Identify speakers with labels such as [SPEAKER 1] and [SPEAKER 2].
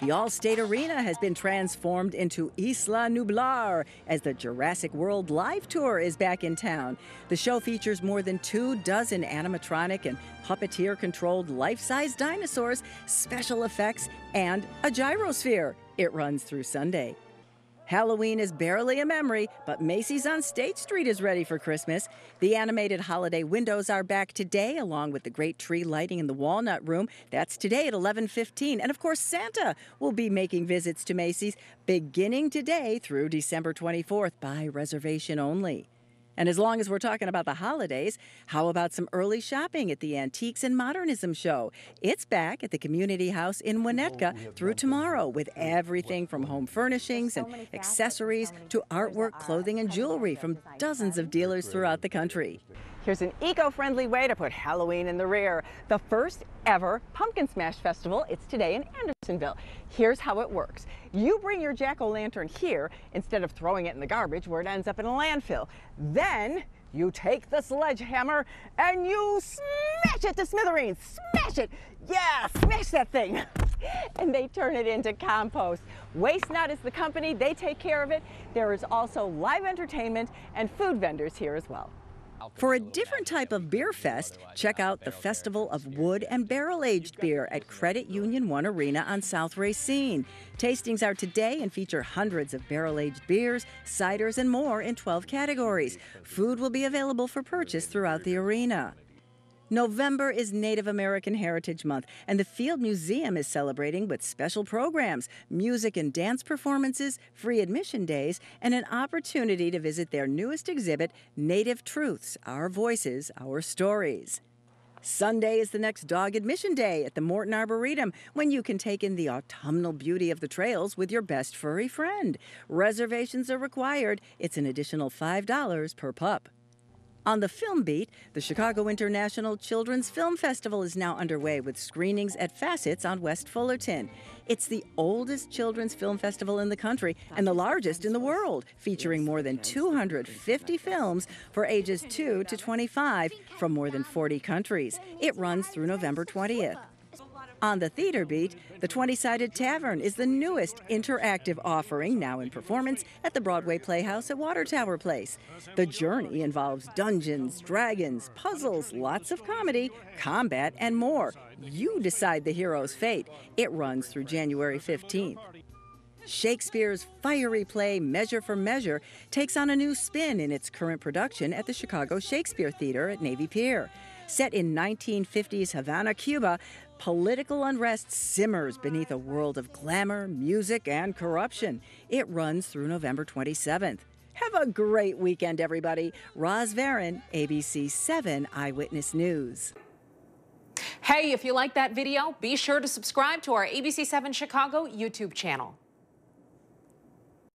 [SPEAKER 1] The Allstate Arena has been transformed into Isla Nublar as the Jurassic World Live Tour is back in town. The show features more than two dozen animatronic and puppeteer controlled life size dinosaurs, special effects, and a gyrosphere. It runs through Sunday. Halloween is barely a memory, but Macy's on State Street is ready for Christmas. The animated holiday windows are back today, along with the great tree lighting in the Walnut Room. That's today at 11:15, and of course Santa will be making visits to Macy's beginning today through December 24th by reservation only. And as long as we're talking about the holidays, how about some early shopping at the Antiques and Modernism Show? It's back at the Community House in Winnetka through tomorrow with everything from home furnishings and accessories to artwork, clothing, and jewelry from dozens of dealers throughout the country. Here's an eco-friendly way to put Halloween in the rear. The first ever Pumpkin Smash Festival. It's today in Andersonville. Here's how it works. You bring your jack-o'-lantern here instead of throwing it in the garbage where it ends up in a landfill. Then you take the sledgehammer and you smash it to smithereens. Smash it. Yeah, smash that thing. and they turn it into compost. Waste Not is the company. They take care of it. There is also live entertainment and food vendors here as well. For a different type of beer fest, check out the Festival of Wood and Barrel Aged Beer at Credit Union One Arena on South Racine. Tastings are today and feature hundreds of barrel aged beers, ciders, and more in 12 categories. Food will be available for purchase throughout the arena. November is Native American Heritage Month, and the Field Museum is celebrating with special programs, music and dance performances, free admission days, and an opportunity to visit their newest exhibit, Native Truths Our Voices, Our Stories. Sunday is the next dog admission day at the Morton Arboretum when you can take in the autumnal beauty of the trails with your best furry friend. Reservations are required. It's an additional $5 per pup. On the film beat, the Chicago International Children's Film Festival is now underway with screenings at Facets on West Fullerton. It's the oldest children's film festival in the country and the largest in the world, featuring more than 250 films for ages 2 to 25 from more than 40 countries. It runs through November 20th. On the theater beat, the 20 Sided Tavern is the newest interactive offering now in performance at the Broadway Playhouse at Water Tower Place. The journey involves dungeons, dragons, puzzles, lots of comedy, combat, and more. You decide the hero's fate. It runs through January 15th. Shakespeare's fiery play Measure for Measure takes on a new spin in its current production at the Chicago Shakespeare Theater at Navy Pier. Set in 1950s Havana, Cuba, political unrest simmers beneath a world of glamour, music, and corruption. It runs through November 27th. Have a great weekend, everybody. Roz Varon, ABC 7 Eyewitness News.
[SPEAKER 2] Hey, if you like that video, be sure to subscribe to our ABC 7 Chicago YouTube channel.